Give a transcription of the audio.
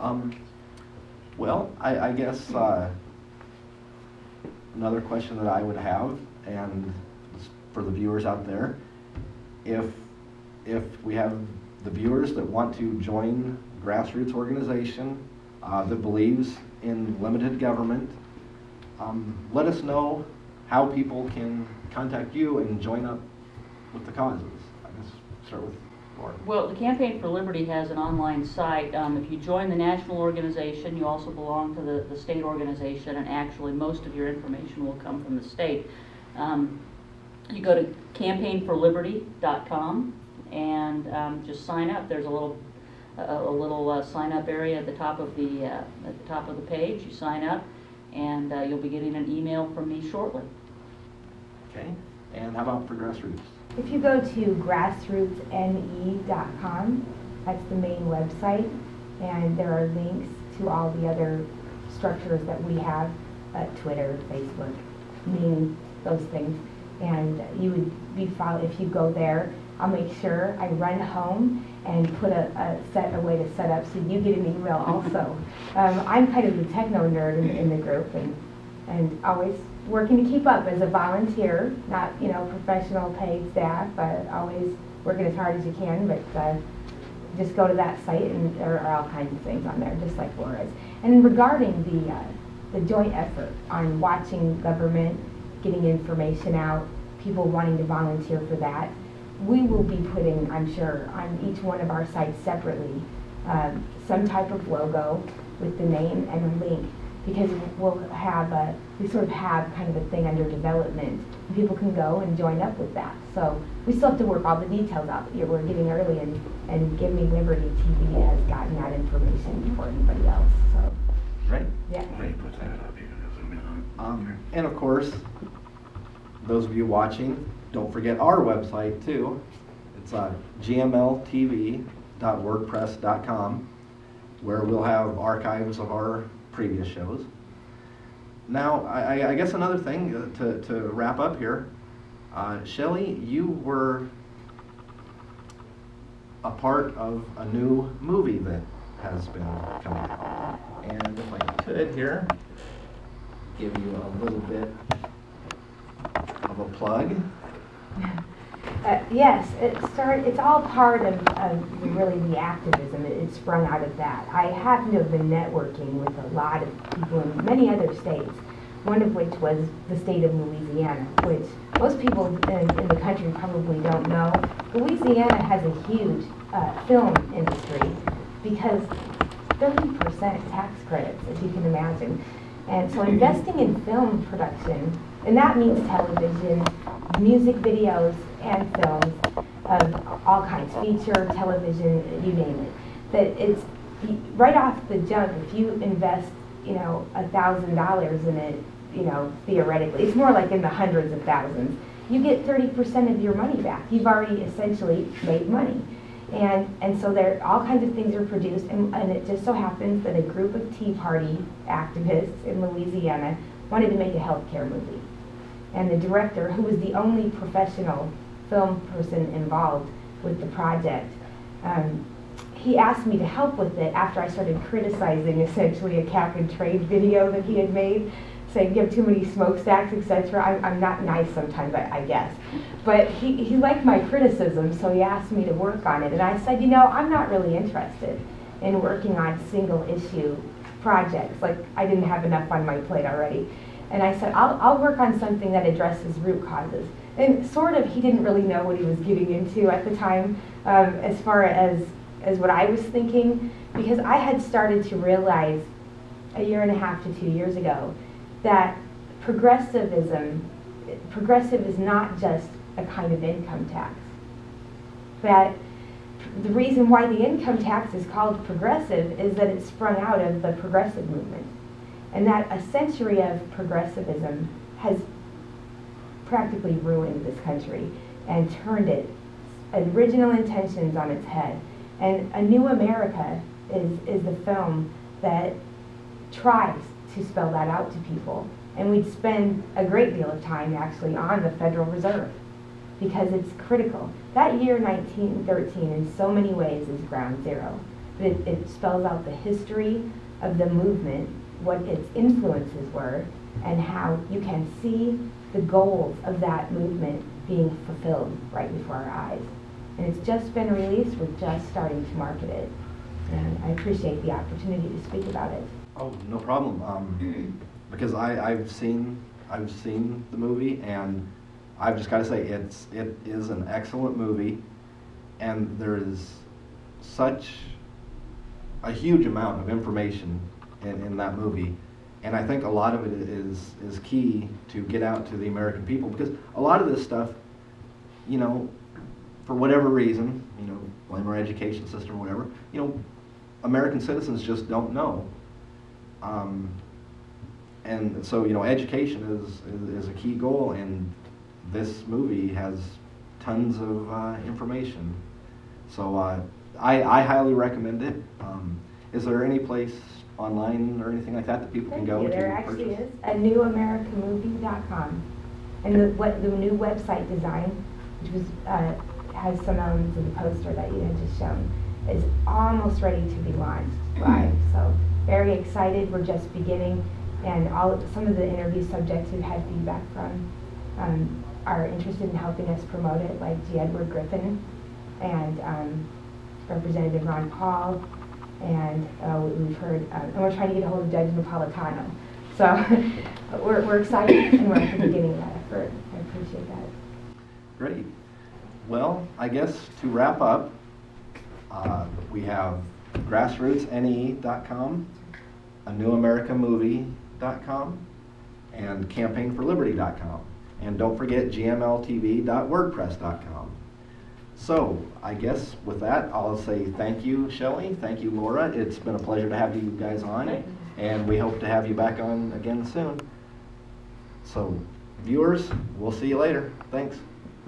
Um, well, I, I guess, uh, another question that I would have, and for the viewers out there, if, if we have the viewers that want to join grassroots organization, uh, that believes in limited government, um, let us know how people can contact you and join up with the causes. I guess, start with Well, the Campaign for Liberty has an online site. Um, if you join the national organization, you also belong to the, the state organization, and actually, most of your information will come from the state. Um, you go to campaignforliberty.com and um, just sign up. There's a little, a, a little uh, sign up area at the top of the, uh, at the top of the page. You sign up, and uh, you'll be getting an email from me shortly. Okay, and how about for grassroots? If you go to grassrootsne.com, that's the main website, and there are links to all the other structures that we have, uh, Twitter, Facebook, Meme, those things. And you would be follow, if you go there, I'll make sure I run home and put a, a set, a way to set up so you get an email also. um, I'm kind of the techno nerd in, in the group and, and always working to keep up as a volunteer, not, you know, professional paid staff, but always working as hard as you can, but, uh, just go to that site and there are all kinds of things on there, just like Laura's. And regarding the, uh, the joint effort on watching government, getting information out, people wanting to volunteer for that, we will be putting, I'm sure, on each one of our sites separately, um, some type of logo with the name and a link because we'll have a, we sort of have kind of a thing under development. People can go and join up with that. So we still have to work all the details out. Yeah, We're getting early and, and Give Me Liberty TV has gotten that information before anybody else, so, Right? yeah. Great. Um, and of course, those of you watching, don't forget our website too. It's uh, gmltv.wordpress.com, where we'll have archives of our previous shows. Now, I, I- guess another thing uh, to, to wrap up here, uh, Shelli, you were a part of a new movie that has been coming out. And if I could here, give you a little bit of a plug. Uh, yes, it start, it's all part of, of really the activism. It, it sprung out of that. I happen to have been networking with a lot of people in many other states, one of which was the state of Louisiana, which most people in, in the country probably don't know. Louisiana has a huge uh, film industry because 30% tax credits, as you can imagine. And so investing in film production, and that means television, music videos, and films of all kinds, feature, television, you name it. That it's, right off the jump, if you invest, you know, a thousand dollars in it, you know, theoretically, it's more like in the hundreds of thousands, you get 30% of your money back. You've already essentially made money. And, and so there, all kinds of things are produced, and, and it just so happens that a group of Tea Party activists in Louisiana wanted to make a healthcare movie. And the director, who was the only professional film person involved with the project, um, he asked me to help with it after I started criticizing essentially a cap and trade video that he had made, saying you have too many smokestacks, etc. I'm, I'm not nice sometimes, I, I guess. But he, he liked my criticism, so he asked me to work on it. And I said, you know, I'm not really interested in working on single issue projects. Like, I didn't have enough on my plate already. And I said, I'll, I'll work on something that addresses root causes. And sort of, he didn't really know what he was getting into at the time, um, as far as, as what I was thinking, because I had started to realize a year and a half to two years ago that progressivism, progressive is not just a kind of income tax. That the reason why the income tax is called progressive is that it sprung out of the progressive movement. And that a century of progressivism has practically ruined this country and turned its original intentions on its head. And A New America is, is the film that tries to spell that out to people. And we'd spend a great deal of time actually on the Federal Reserve because it's critical. That year 1913 in so many ways is ground zero. but it, it spells out the history of the movement, what its influences were, and how you can see the goals of that movement being fulfilled right before our eyes. And it's just been released, we're just starting to market it. And I appreciate the opportunity to speak about it. Oh, no problem. Um, because I, I've seen, I've seen the movie and I've just gotta say, it's, it is an excellent movie. And there is such a huge amount of information in, in that movie. And I think a lot of it is, is key to get out to the American people because a lot of this stuff, you know, for whatever reason, you know, blame our education system or whatever, you know, American citizens just don't know. Um, and so, you know, education is, is, is a key goal, and this movie has tons of uh, information. So uh, I, I highly recommend it. Um, is there any place online or anything like that that people can Thank go you. to There actually purchase? is, a newamericamovie.com. And the, what, the new website design, which was, uh, has some elements of the poster that you had just shown, is almost ready to be launched live. So very excited, we're just beginning. And all, some of the interview subjects we've had feedback from um, are interested in helping us promote it, like G. Edward Griffin and um, Representative Ron Paul. And uh, we- we've heard, uh, and we're trying to get a hold of Judge Napolitano. So we're, we're excited and we're at the beginning of that effort. I appreciate that. Great. Well, I guess to wrap up, uh, we have grassrootsne.com, a newamericamovie.com, and campaignforliberty.com. And don't forget gmltv.wordpress.com. So, I guess with that, I'll say thank you, Shelli. Thank you, Laura. It's been a pleasure to have you guys on, and we hope to have you back on again soon. So, viewers, we'll see you later. Thanks.